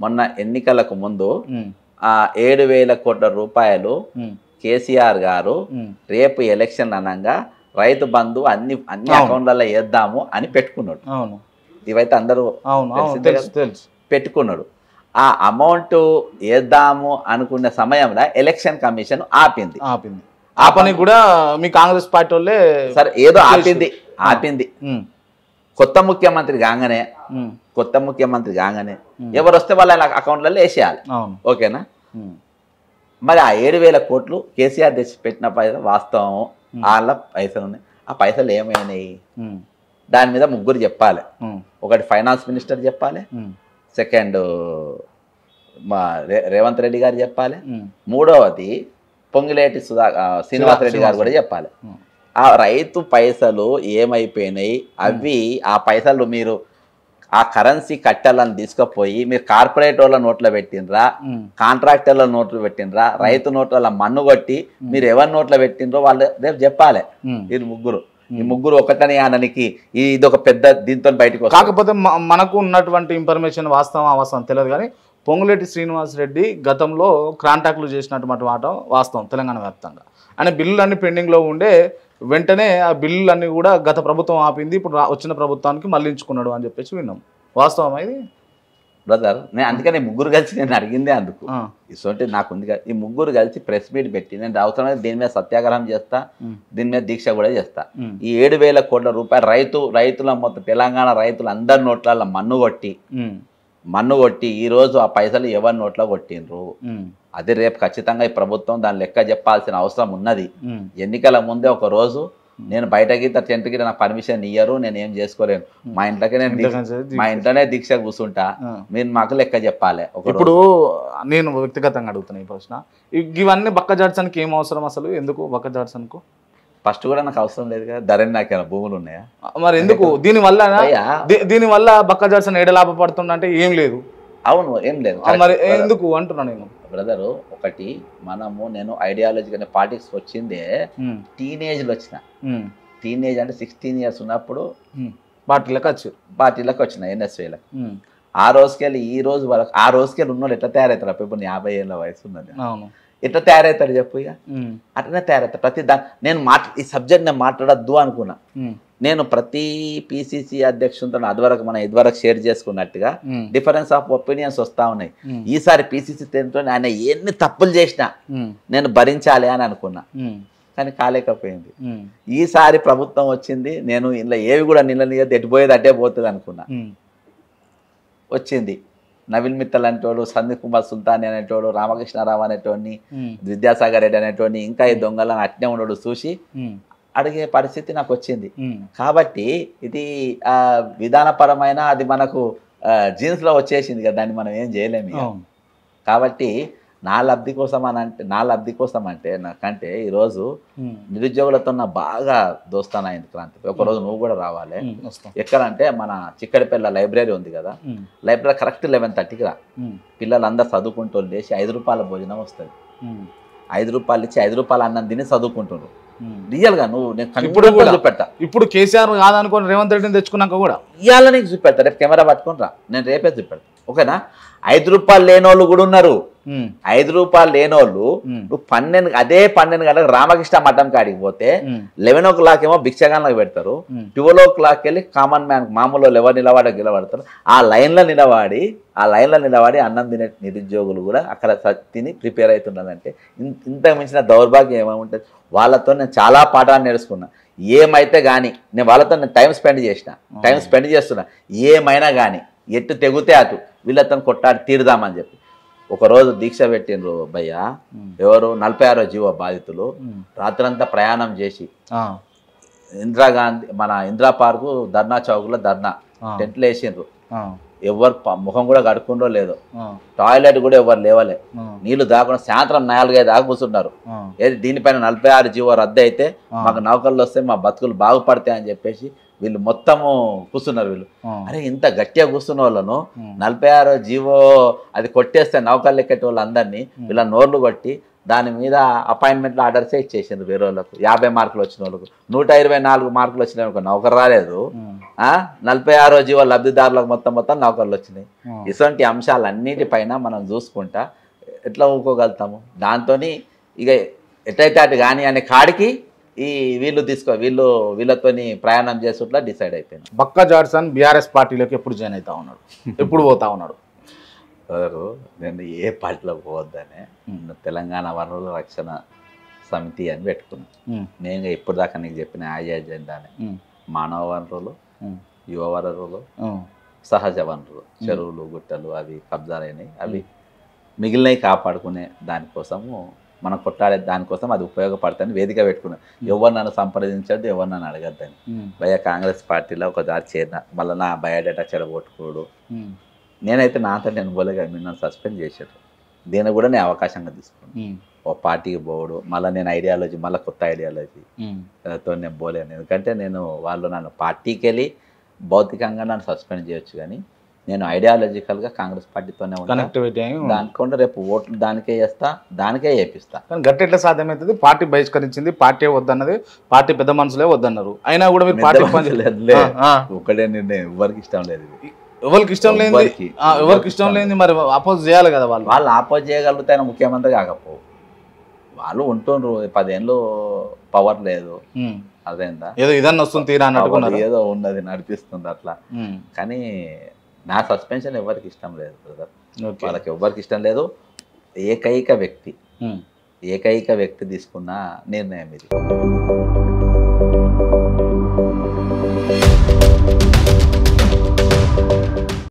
మొన్న ఎన్నికలకు ముందు ఆ ఏడు వేల కోట్ల రూపాయలు కేసీఆర్ గారు. రేపు ఎలక్షన్ అనగా రైతు బంధు అన్ని అన్ని. అకౌంట్లలో వేద్దాము అని పెట్టుకున్నాడు. అవును. ఇవైతే అందరూ పెట్టుకున్నాడు. ఆ అమౌంట్ వేద్దాము అనుకున్న సమయంలో ఎలక్షన్ కమిషన్ ఆపింది. ఆపింది. ఆ పని కూడా మీ కాంగ్రెస్ పార్టీ వాళ్ళే సరే ఏదో ఆపింది ఆపింది. కొత్త ముఖ్యమంత్రి కాగానే కొత్త ముఖ్యమంత్రి కాగానే. ఎవరు వస్తే వాళ్ళ అకౌంట్లలో వేసేయాలి. ఓకేనా? మరి ఆ ఏడు వేల కోట్లు కేసీఆర్ తెచ్చి పెట్టిన పైసలు వాస్తవం. వాళ్ళ పైసలు ఉన్నాయి. ఆ పైసలు ఏమైనాయి? దాని మీద ముగ్గురు చెప్పాలి. ఒకటి ఫైనాన్స్ మినిస్టర్ చెప్పాలి. సెకండ్ మా రేవంత్ రెడ్డి గారు చెప్పాలి. మూడవది పొంగిలేటి సుధా ఆ, శ్రీనివాస్ రెడ్డి గారు కూడా చెప్పాలి. ఆ రైతు పైసలు ఏమైపోయినాయి? అవి ఆ పైసలు మీరు ఆ కరెన్సీ కట్టెలను తీసుకుపోయి మీరు కార్పొరేట్ వాళ్ళ నోట్లో పెట్టినరా కాంట్రాక్టర్ల నోట్లు పెట్టినరా రైతు నోట్ల మన్ను కొట్టి మీరు ఎవరి నోట్లో పెట్టినరో వాళ్ళు రేపు చెప్పాలి. ఇది ముగ్గురు. ఈ ముగ్గురు ఒకటని అననికి ఇది ఒక పెద్ద దీంతో బయటకు. కాకపోతే మనకు ఉన్నటువంటి ఇన్ఫర్మేషన్ వాస్తవం అవాస్తవం తెలియదు కానీ పొంగులేటి శ్రీనివాస్ రెడ్డి గతంలో క్రాంటాక్లు చేసినటువంటి మాట వాస్తవం తెలంగాణ వ్యాప్తంగా. ఆయన బిల్లులన్నీ పెండింగ్లో ఉండే వెంటనే ఆ బిల్లులన్నీ కూడా గత ప్రభుత్వం ఆపింది ఇప్పుడు వచ్చిన ప్రభుత్వానికి మళ్ళించుకున్నాడు అని చెప్పేసి విన్నాం. వాస్తవం ఇది? బ్రదర్ నేను అందుకని ముగ్గురు కలిసి నేను అడిగిందే అందుకు. ఇటువంటి నాకు ఉంది కదా ఈ ముగ్గురు కలిసి ప్రెస్ మీట్ పెట్టి నేను అవసరమైతే దీని మీద సత్యాగ్రహం చేస్తా దీని మీద దీక్ష కూడా చేస్తా. ఈ ఏడు వేల కోట్ల రూపాయలు రైతు రైతుల మొత్తం తెలంగాణ రైతులు అందరి నోట్ల మన్ను కొట్టి మన్ను కొట్టి ఈ రోజు ఆ పైసలు ఎవరి నోట్లో కొట్టిండ్రు? ఉమ్, అది రేపు ఖచ్చితంగా ఈ ప్రభుత్వం దాని లెక్క చెప్పాల్సిన అవసరం ఉన్నది. ఎన్నికల ముందే ఒక రోజు నేను బయటకి టెంట్కి నాకు పర్మిషన్ ఇయ్యరు నేను ఏం చేసుకోలేను. మా ఇంట్లోకి నేను మా ఇంట్లోనే దీక్ష కూర్చుంటా. మీరు మాకు లెక్క చెప్పాలి. ఇప్పుడు నేను వ్యక్తిగతంగా అడుగుతున్నా ఈ ప్రశ్న. ఇవన్నీ బక్క జాడ్సన్కి ఏం అవసరం అసలు? ఎందుకు బక్క జాడ్సన్కు ఫస్ట్ కూడా నాకు అవసరం లేదు కదా. ధరణి నాకు ఏమైనా భూములు ఉన్నాయా? మరి ఎందుకు? దీని వల్ల అయ్యా. దీని వల్ల బక్క జాడ్సన్ ఏడ లాభపడుతుందంటే ఏం లేదు. అవును ఏం లేదు. మరి ఎందుకు అంటున్నా నేను? బ్రదరు ఒకటి మనము నేను ఐడియాలజీ కానీ పాలిటిక్స్ వచ్చిందే టీనేజ్లో వచ్చిన. టీనేజ్ అంటే సిక్స్టీన్ ఇయర్స్ ఉన్నప్పుడు. పార్టీలకు వచ్చు. పార్టీలకు వచ్చిన ఎన్ఎస్వీలకు ఉమ్, ఆ రోజుకెళ్ళి ఈ రోజు వరకు ఆ రోజుకెళ్ళి ఉన్నోళ్ళు ఎట్లా తయారవుతారు? అప్పుడు ఇప్పుడు యాభై ఏళ్ళ వయసు ఉన్నది. అవును. ఎట్లా తయారవుతారు చెప్పు ఇక. అట్లనే తయారవుతారు ప్రతి దా నేను మాట్లా ఈ సబ్జెక్ట్ నేను మాట్లాడద్దు అనుకున్నా. నేను ప్రతి పిసిసి అధ్యక్షులతో అదివరకు మనం ఇదివరకు షేర్ చేసుకున్నట్టుగా డిఫరెన్స్ ఆఫ్ ఒపీనియన్స్ వస్తూ ఉన్నాయి. ఈసారి పిసిసి తెంతో ఆయన ఎన్ని తప్పులు చేసినా నేను భరించాలి అని అనుకున్నా. కానీ కాలేకపోయింది. ఈసారి ప్రభుత్వం వచ్చింది నేను ఇంట్లో ఏవి కూడా నిలనీయద్దు ఎటుపోయేది అడ్డే పోతుంది అనుకున్నా. వచ్చింది. నవీన్ మిత్తల్ అనేటోడు సందీప్ కుమార్ సుల్తాన్ అనేటోడు రామకృష్ణారావు అనేటోడిని విద్యాసాగర్ రెడ్డి అనేటోడిని ఇంకా ఈ దొంగలను అట్నే ఉండడు చూసి అడిగే పరిస్థితి నాకు వచ్చింది. కాబట్టి ఇది ఆ, విధానపరమైన అది మనకు జీన్స్లో వచ్చేసింది కదా దాన్ని మనం ఏం చేయలేము కాబట్టి నా లబ్ధి కోసం అని అంటే నా లబ్ధి కోసం అంటే నాకంటే ఈరోజు నిరుద్యోగులతో నా బాగా దోస్తానైంది క్రాంతి ఒకరోజు నువ్వు కూడా రావాలి. ఎక్కడంటే మన చిక్కడిపల్లి లైబ్రరీ ఉంది కదా. లైబ్రరీ కరెక్ట్ లెవెన్ థర్టీకి రా. పిల్లలందరూ చదువుకుంటూ లేచి ఐదు రూపాయల భోజనం వస్తుంది. ఐదు రూపాయలు ఇచ్చి ఐదు రూపాయలు అన్నం తిని చదువుకుంటున్నారు ఉమ్. రియల్గా నువ్వు నేను ఇప్పుడు కూడా. చూపెడతా ఇప్పుడు కేసీఆర్ కాదనుకొని రేవంత్ రెడ్డిని తెచ్చుకున్నాక కూడా. ఇవాళ నీకు చూపెడతా. రేపు కెమెరా పట్టుకొని రా. నేను రేపే చూపెడతా. ఓకేనా? ఐదు రూపాయలు లేనోళ్ళు కూడా ఉన్నారు. ఐదు రూపాయలు లేనోళ్ళు నువ్వు పన్నెండు అదే పన్నెండు గంటలకు రామకృష్ణ మఠం కాడికి పోతే లెవెన్ ఓ క్లాక్ ఏమో భిక్షగాన్లకు పెడతారు. ట్వెల్వ్ ఓ క్లాక్ వెళ్ళి కామన్ మ్యాన్ మామూలు ఎవరు నిలబడ నిలబడతారు ఆ లైన్లో నిలబడి ఆ లైన్లో నిలబడి అన్నం తినే నిరుద్యోగులు కూడా అక్కడ తిని ప్రిపేర్ అవుతున్నారంటే ఇంతకు మించిన దౌర్భాగ్యం ఏమేముంటుంది వాళ్ళతో నేను చాలా పాఠాలు నేర్చుకున్నా. ఏమైతే కానీ నేను వాళ్ళతో నేను టైం స్పెండ్ చేసిన టైం స్పెండ్ చేస్తున్నా. ఏమైనా కానీ ఎట్టు తెగితే అటు వీళ్ళతో కొట్టాడి తీరుదామని చెప్పి. ఒకరోజు దీక్ష పెట్టిండ్రు భయ్య. ఎవరు? నలభై ఆరో జీవో బాధితులు. రాత్రంతా ప్రయాణం చేసి ఇందిరాగాంధీ మన ఇందిరా పార్కు ధర్నా చౌక్లో ధర్నా ఆ, టెంట్లు వేసిండ్రు. ఎవరు ముఖం కూడా కడుక్కుండో లేదో. టాయిలెట్ కూడా ఎవరు లేవలే. నీళ్ళు దాకుండా సాయంత్రం నాలుగైదు దాకా కూర్చున్నారు ఏది దీనిపైన నలభై ఆరు జీవో రద్దు అయితే. మాకు నౌకర్లు వస్తే మా బతుకులు బాగుపడతాయి అని చెప్పేసి వీళ్ళు మొత్తము కూర్చున్నారు వీళ్ళు. అరే ఇంత గట్టిగా కూర్చున్న వాళ్ళను నలభై ఆరో జీవో అది కొట్టేస్తే నౌకర్లు ఎక్కేటి వాళ్ళందరినీ వీళ్ళ నోర్లు కొట్టి దాని మీద అపాయింట్మెంట్లు ఆర్డర్సే ఇచ్చేసింది వేరే వాళ్ళకు. యాభై మార్కులు వచ్చిన వాళ్ళకు. నూట ఇరవై నాలుగు మార్కులు వచ్చిన వాళ్ళకు నౌకరు రాలేదు. నలభై ఆరో జీవో లబ్ధిదారులకు మొత్తం మొత్తం నౌకర్లు వచ్చినాయి. ఇటువంటి అంశాలన్నిటిపైన మనం చూసుకుంటా ఎట్లా ఊకోగలుగుతాము? దాంతో ఇక ఎట్లయితే అటు కానీ అనే కాడికి ఈ వీళ్ళు తీసుకో వీళ్ళు వీళ్ళతోని ప్రయాణం చేసుట్లా డిసైడ్ అయిపోయింది బక్క జాడ్సన్ బీఆర్ఎస్ పార్టీలోకి ఎప్పుడు జాయిన్ అవుతా ఉన్నాడు. ఎప్పుడు పోతా ఉన్నాడు. ఎవరు నేను ఏ పార్టీలోకి పోవద్దనే తెలంగాణ వనరుల రక్షణ సమితి అని పెట్టుకున్నాను. నేను ఇప్పుడు దాకా నీకు చెప్పిన ఆ ఎజెండానే. మానవ వనరులు. యువ వనరులు. సహజ వనరులు చెరువులు గుట్టలు అవి కబ్జాలైనవి అవి మిగిలినవి కాపాడుకునే దానికోసము మనం కొట్లాడే దానికోసం అది ఉపయోగపడుతుంది వేదిక పెట్టుకున్నాం ఎవరు నన్ను సంప్రదించద్దు ఎవరు నన్ను అడగద్దని. భయ కాంగ్రెస్ పార్టీలో ఒక దారి చేరిన మళ్ళీ నా బయోడేటా చెడగొట్టుకోడు. నేనైతే నాతో నేను పోలే మీరు నన్ను సస్పెండ్ చేశారు. దీన్ని కూడా నేను అవకాశంగా తీసుకున్నాను. ఓ పార్టీకి పోవడు మళ్ళీ నేను ఐడియాలజీ మళ్ళీ కొత్త ఐడియాలజీ ఉమ్. తో నేను పోలేను. ఎందుకంటే నేను వాళ్ళు నన్ను పార్టీకి వెళ్ళి భౌతికంగా నన్ను సస్పెండ్ చేయొచ్చు కానీ నేను ఐడియాలజికల్గా కాంగ్రెస్ పార్టీతోనే. దానికుండా రేపు ఓట్లు దానికే చేస్తా దానికే చేపిస్తా. కానీ గట్టి ఎట్లా సాధ్యమవుతుంది? పార్టీ బహిష్కరించింది పార్టీ వద్దన్నది పార్టీ పెద్ద మనుషులే వద్దన్నారు. అయినా కూడా మీరు పార్టీ. ఒకటే నిర్ణయం ఎవరికి ఇష్టం లేదు ఎవరికి ఇష్టం. ఆ, ఎవరికి ఇష్టం లేనిది మరి అపోజ్ చేయాలి కదా వాళ్ళు. వాళ్ళు ఆపోజ్ చేయగలిగితే ఆయన ముఖ్యమంత్రి కాకపోవు వాళ్ళు ఉంటుండ్రు పదేళ్ళు పవర్ లేదు. అదేందా? ఏదో ఇదన్న వస్తుంది తీరా అన్నట్టుకున్నారు ఏదో ఉన్నది నడిపిస్తుంది అట్లా. కానీ నా సస్పెన్షన్ ఎవరికి ఇష్టం లేదు బ్రదర్ వాళ్ళకి ఎవరికి ఇష్టం లేదు ఏకైక వ్యక్తి. ఏకైక వ్యక్తి తీసుకున్న నిర్ణయం ఇది.